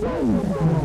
Woo!